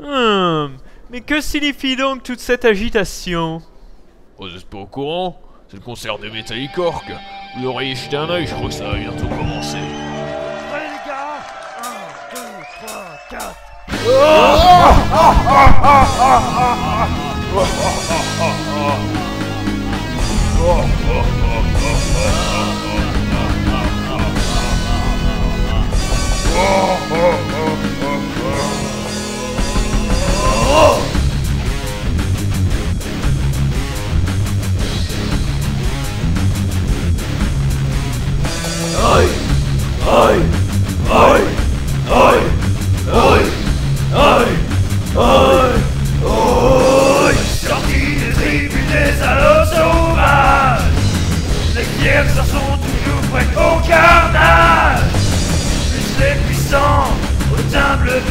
Hum, mais que signifie donc toute cette agitation? Oh, vous êtes pas au courant? C'est le concert des Metallicork. Vous devriez jeter un œil, je crois que ça va bientôt commencer. Allez les gars 1, 2, 3, 4 Sortis des tribus des salauds sauvages Les fiers sont toujours prêts au carnage. Plus les puissants au teint bleu de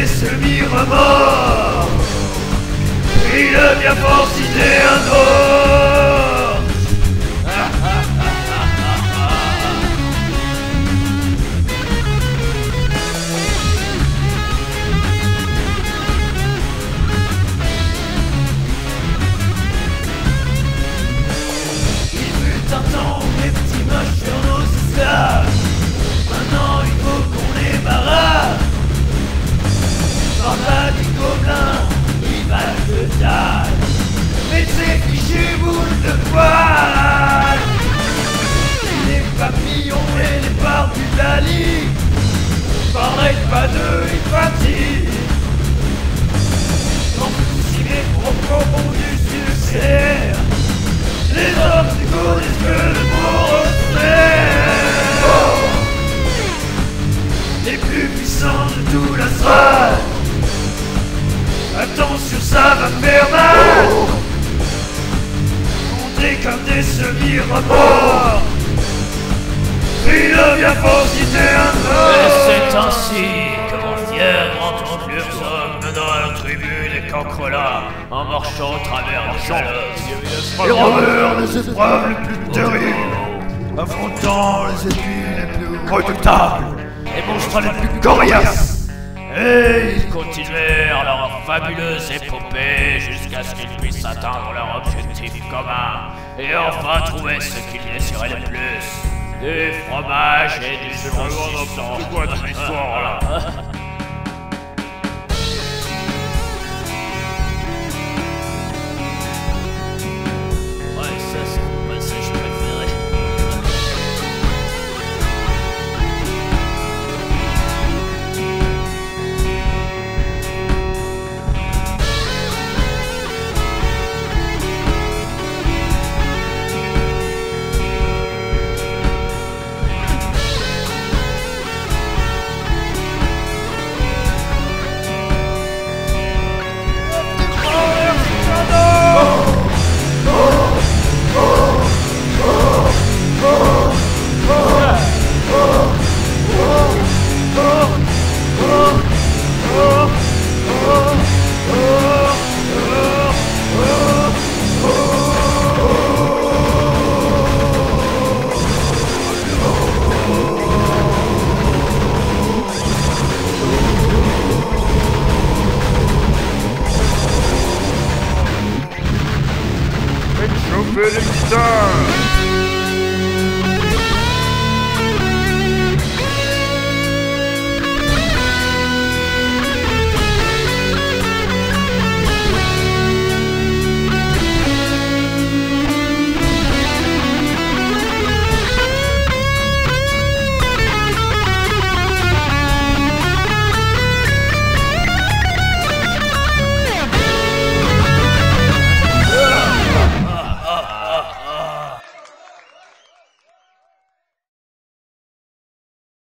Des semi-remords le bien fort citer un autre boules de Comme des le bien fort. Citer un Et mort c'est ainsi que mon fier entendu hommes mena la tribu des cancrelats en marchant au travers des salauds. Les rouleurs des épreuves les plus terribles Affrontant les ennemis les plus redoutables Les monstres les plus coriaces Et ils continuèrent leur fabuleuse épopée jusqu'à ce qu'ils puissent atteindre leur objectif commun et enfin trouver ce qu'ils désiraient le plus. Du fromage et du saucisson. C'est quoi histoire là Verdict Star!